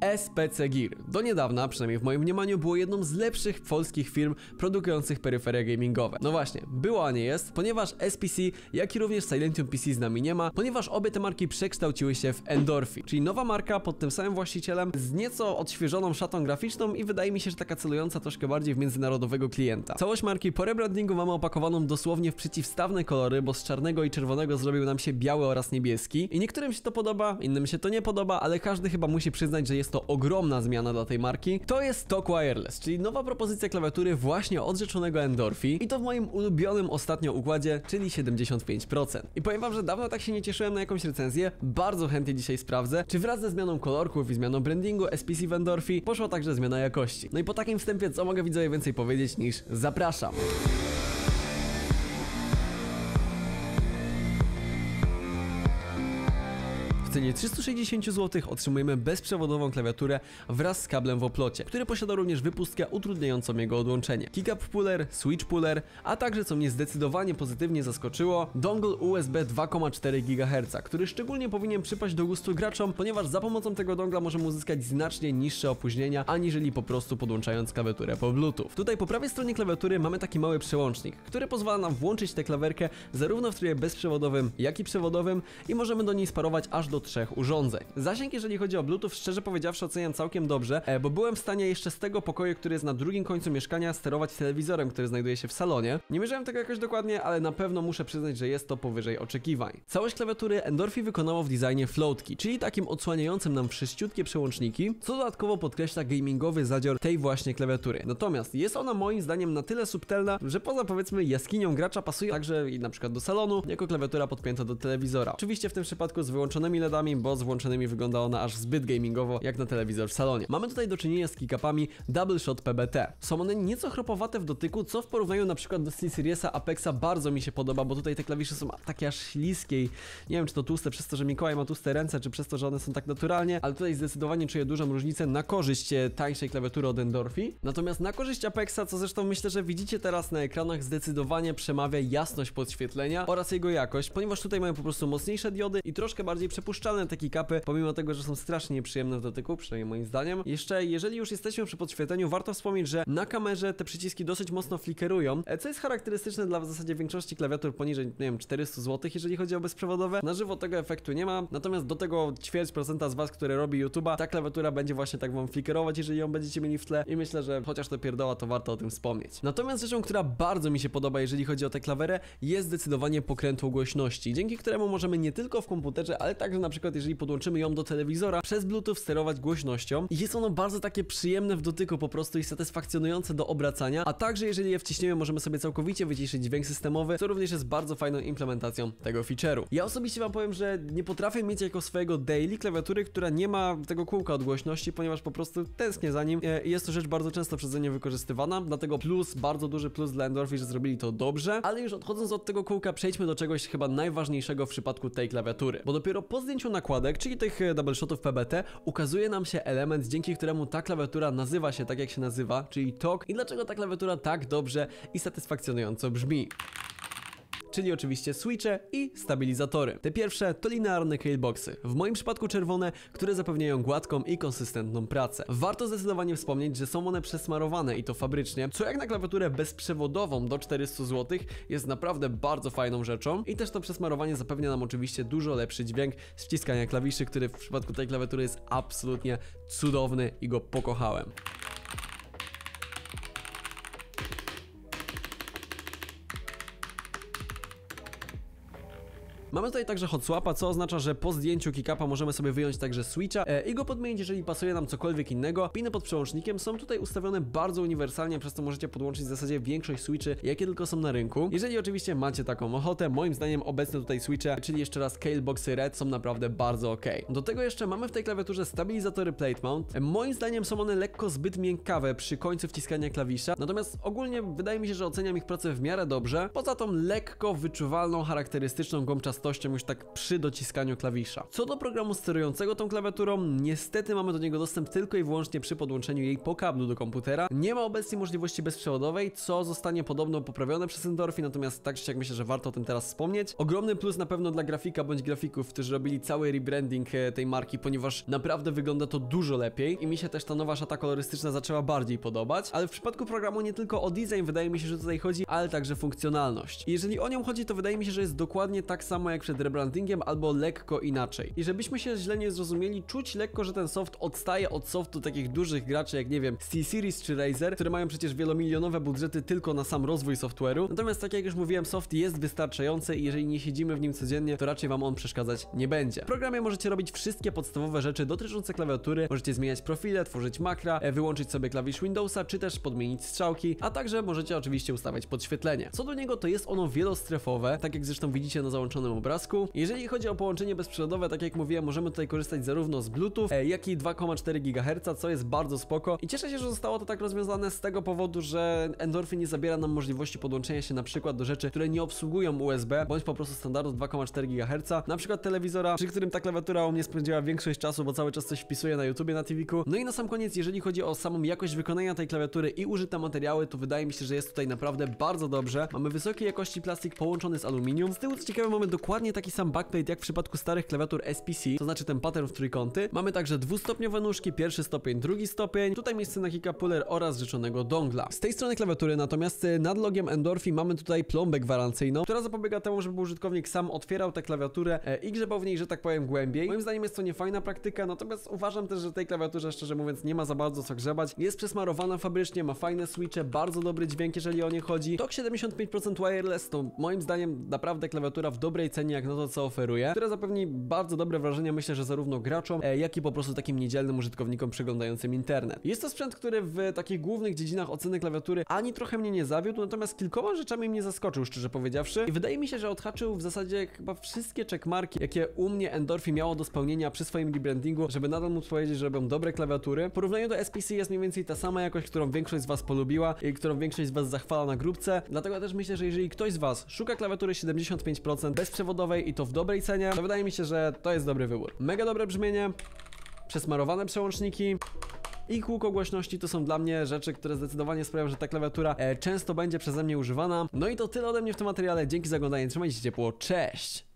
SPC Gear. Do niedawna, przynajmniej w moim mniemaniu, było jedną z lepszych polskich firm produkujących peryferia gamingowe. No właśnie, było, a nie jest, ponieważ SPC, jak i również Silentium PC z nami nie ma, ponieważ obie te marki przekształciły się w Endorphi, czyli nowa marka pod tym samym właścicielem z nieco odświeżoną szatą graficzną i wydaje mi się, że taka celująca troszkę bardziej w międzynarodowego klienta. Całość marki po rebrandingu mamy opakowaną dosłownie w przeciwstawne kolory, bo z czarnego i czerwonego zrobił nam się biały oraz niebieski. I niektórym się to podoba, innym się to nie podoba, ale każdy chyba musi przyznać, że jest to ogromna zmiana dla tej marki. To jest Talk Wireless, czyli nowa propozycja klawiatury właśnie od rzeczonego Endorphi i to w moim ulubionym ostatnio układzie, czyli 75%. I powiem wam, że dawno tak się nie cieszyłem na jakąś recenzję, bardzo chętnie dzisiaj sprawdzę, czy wraz ze zmianą kolorków i zmianą brandingu SPC w Endorphi poszła także zmiana jakości. No i po takim wstępie co mogę widzowie więcej powiedzieć niż zapraszam. Cenie 360 zł otrzymujemy bezprzewodową klawiaturę wraz z kablem w oplocie, który posiada również wypustkę utrudniającą jego odłączenie. Kick-up puller, switch puller, a także co mnie zdecydowanie pozytywnie zaskoczyło, dongle USB 2,4 GHz, który szczególnie powinien przypaść do gustu graczom, ponieważ za pomocą tego dongla możemy uzyskać znacznie niższe opóźnienia, aniżeli po prostu podłączając klawiaturę po Bluetooth. Tutaj po prawej stronie klawiatury mamy taki mały przełącznik, który pozwala nam włączyć tę klawerkę zarówno w trybie bezprzewodowym, jak i przewodowym i możemy do niej sparować aż do trzech urządzeń. Zasięg, jeżeli chodzi o Bluetooth, szczerze powiedziawszy, oceniam całkiem dobrze, e, bo byłem w stanie jeszcze z tego pokoju, który jest na drugim końcu mieszkania, sterować telewizorem, który znajduje się w salonie. Nie mierzyłem tego jakoś dokładnie, ale na pewno muszę przyznać, że jest to powyżej oczekiwań. Całość klawiatury Endorphi wykonało w designie floatki, czyli takim odsłaniającym nam wszyściutkie przełączniki, co dodatkowo podkreśla gamingowy zadzior tej właśnie klawiatury. Natomiast jest ona moim zdaniem na tyle subtelna, że poza powiedzmy jaskinią gracza pasuje także i na przykład do salonu, jako klawiatura podpięta do telewizora. Oczywiście w tym przypadku z wyłączonymi Bo z włączonymi wygląda ona aż zbyt gamingowo, jak na telewizor w salonie. Mamy tutaj do czynienia z kickupami Double Shot PBT. Są one nieco chropowate w dotyku, co w porównaniu na przykład do SteelSeriesa Apexa bardzo mi się podoba, bo tutaj te klawisze są takie aż śliskie i nie wiem czy to tłuste przez to, że Mikołaj ma tłuste ręce, czy przez to, że one są tak naturalnie, ale tutaj zdecydowanie czuję dużą różnicę na korzyść e, tańszej klawiatury od Endorphi. Natomiast na korzyść Apexa, co zresztą myślę, że widzicie teraz na ekranach, zdecydowanie przemawia jasność podświetlenia oraz jego jakość, ponieważ tutaj mamy po prostu mocniejsze diody i troszkę bardziej przepuszczalne te kickupy, pomimo tego, że są strasznie nieprzyjemne w dotyku, przynajmniej moim zdaniem. Jeszcze, jeżeli już jesteśmy przy podświetleniu, warto wspomnieć, że na kamerze te przyciski dosyć mocno flickerują, e, co jest charakterystyczne dla w zasadzie większości klawiatur poniżej, nie wiem, 400 zł, jeżeli chodzi o bezprzewodowe. Na żywo tego efektu nie ma, natomiast do tego ćwierć procenta z was, które robi YouTube'a, ta klawiatura będzie właśnie tak wam flickerować, jeżeli ją będziecie mieli w tle i myślę, że chociaż to pierdoła, to warto o tym wspomnieć. Natomiast rzeczą, która bardzo mi się podoba, jeżeli chodzi o tę klawerę, jest zdecydowanie pokrętło głośności, dzięki któremu możemy nie tylko w komputerze, ale także na przykład jeżeli podłączymy ją do telewizora, przez Bluetooth sterować głośnością. Jest ono bardzo takie przyjemne w dotyku po prostu i satysfakcjonujące do obracania, a także jeżeli je wciśniemy, możemy sobie całkowicie wyciszyć dźwięk systemowy, co również jest bardzo fajną implementacją tego feature'u. Ja osobiście wam powiem, że nie potrafię mieć jako swojego daily klawiatury, która nie ma tego kółka od głośności, ponieważ po prostu tęsknię za nim. E, i jest to rzecz bardzo często przeze mnie wykorzystywana, dlatego plus, bardzo duży plus dla Endorphi, że zrobili to dobrze, ale już odchodząc od tego kółka, przejdźmy do czegoś chyba najważniejszego w przypadku tej klawiatury, bo dopiero po zdjęciu nakładek, czyli tych e, double shotów PBT, ukazuje nam się element, dzięki któremu ta klawiatura nazywa się tak jak się nazywa, czyli TOK. I dlaczego ta klawiatura tak dobrze i satysfakcjonująco brzmi czyli oczywiście switche i stabilizatory. Te pierwsze to linearne cableboxy, w moim przypadku czerwone, które zapewniają gładką i konsystentną pracę. Warto zdecydowanie wspomnieć, że są one przesmarowane i to fabrycznie, co jak na klawiaturę bezprzewodową do 400 zł jest naprawdę bardzo fajną rzeczą i też to przesmarowanie zapewnia nam oczywiście dużo lepszy dźwięk z wciskania klawiszy, który w przypadku tej klawiatury jest absolutnie cudowny i go pokochałem. Mamy tutaj także hot swapa, co oznacza, że po zdjęciu kickapa możemy sobie wyjąć także switcha e, i go podmienić, jeżeli pasuje nam cokolwiek innego. Piny pod przełącznikiem są tutaj ustawione bardzo uniwersalnie, przez to możecie podłączyć w zasadzie większość switchy, jakie tylko są na rynku. Jeżeli oczywiście macie taką ochotę, moim zdaniem obecne tutaj switche, czyli jeszcze raz Caleboxy Red są naprawdę bardzo ok. Do tego jeszcze mamy w tej klawiaturze stabilizatory plate mount. E, moim zdaniem są one lekko zbyt miękkawe przy końcu wciskania klawisza, natomiast ogólnie wydaje mi się, że oceniam ich pracę w miarę dobrze, poza tą lekko wyczuwalną, charakterystyczną gąbczastą już tak przy dociskaniu klawisza. Co do programu sterującego tą klawiaturą, niestety mamy do niego dostęp tylko i wyłącznie przy podłączeniu jej po kablu do komputera. Nie ma obecnie możliwości bezprzewodowej, co zostanie podobno poprawione przez Endorphin, natomiast tak czy jak myślę, że warto o tym teraz wspomnieć. Ogromny plus na pewno dla grafika bądź grafików, którzy robili cały rebranding e, tej marki, ponieważ naprawdę wygląda to dużo lepiej i mi się też ta nowa szata kolorystyczna zaczęła bardziej podobać, ale w przypadku programu nie tylko o design wydaje mi się, że tutaj chodzi, ale także funkcjonalność. I jeżeli o nią chodzi, to wydaje mi się, że jest dokładnie tak samo jak przed rebrandingiem albo lekko inaczej. I żebyśmy się źle nie zrozumieli, czuć lekko, że ten soft odstaje od softu takich dużych graczy jak nie wiem, SteelSeries czy Razer, które mają przecież wielomilionowe budżety tylko na sam rozwój software'u. Natomiast tak jak już mówiłem, soft jest wystarczający i jeżeli nie siedzimy w nim codziennie, to raczej wam on przeszkadzać nie będzie. W programie możecie robić wszystkie podstawowe rzeczy dotyczące klawiatury, możecie zmieniać profile, tworzyć makra, e, wyłączyć sobie klawisz Windowsa, czy też podmienić strzałki, a także możecie oczywiście ustawiać podświetlenie. Co do niego, to jest ono wielostrefowe, tak jak zresztą widzicie na załączonym obrazku. Jeżeli chodzi o połączenie bezprzewodowe, tak jak mówiłem, możemy tutaj korzystać zarówno z Bluetooth, e, jak i 2,4 GHz, co jest bardzo spoko. I cieszę się, że zostało to tak rozwiązane z tego powodu, że Endorphin nie zabiera nam możliwości podłączenia się na przykład do rzeczy, które nie obsługują USB, bądź po prostu standardu 2,4 GHz, na przykład telewizora, przy którym ta klawiatura u mnie spędziła większość czasu, bo cały czas coś wpisuję na YouTubie na TVku. No i na sam koniec, jeżeli chodzi o samą jakość wykonania tej klawiatury i użyte materiały, to wydaje mi się, że jest tutaj naprawdę bardzo dobrze. Mamy wysokiej jakości plastik połączony z aluminium. Z tyłu, co ciekawe, mamy dokładnie taki sam backplate jak w przypadku starych klawiatur SPC, to znaczy ten pattern w trójkąty. Mamy także dwustopniowe nóżki, pierwszy stopień, drugi stopień. Tutaj miejsce na kika puller oraz życzonego dongla. Z tej strony klawiatury natomiast y, nad logiem Endorphi mamy tutaj plombę gwarancyjną, która zapobiega temu, żeby użytkownik sam otwierał tę klawiaturę e, i grzebał w niej, że tak powiem, głębiej. Moim zdaniem jest to niefajna praktyka, natomiast uważam też, że tej klawiaturze, szczerze mówiąc, nie ma za bardzo co grzebać. Jest przesmarowana fabrycznie, ma fajne switche, bardzo dobry dźwięk, jeżeli o nie chodzi. TOK 75% wireless to moim zdaniem naprawdę klawiatura w dobrej cenie, jak na to, co oferuje, która zapewni bardzo dobre wrażenie, myślę, że zarówno graczom, e, jak i po prostu takim niedzielnym użytkownikom przeglądającym internet. Jest to sprzęt, który w takich głównych dziedzinach oceny klawiatury ani trochę mnie nie zawiódł, natomiast kilkoma rzeczami mnie zaskoczył, szczerze powiedziawszy. I wydaje mi się, że odhaczył w zasadzie chyba wszystkie checkmarki, jakie u mnie Endorphi miało do spełnienia przy swoim rebrandingu, żeby nadal móc powiedzieć, że robią dobre klawiatury. W porównaniu do SPC jest mniej więcej ta sama jakość, którą większość z Was polubiła i którą większość z Was zachwala na grupce. Dlatego też myślę, że jeżeli ktoś z Was szuka klawiatury 75% i to w dobrej cenie, to wydaje mi się, że to jest dobry wybór. Mega dobre brzmienie, przesmarowane przełączniki, i kółko głośności to są dla mnie rzeczy, które zdecydowanie sprawią, że ta klawiatura e, często będzie przeze mnie używana. No i to tyle ode mnie w tym materiale. Dzięki za oglądanie, trzymajcie się ciepło, cześć!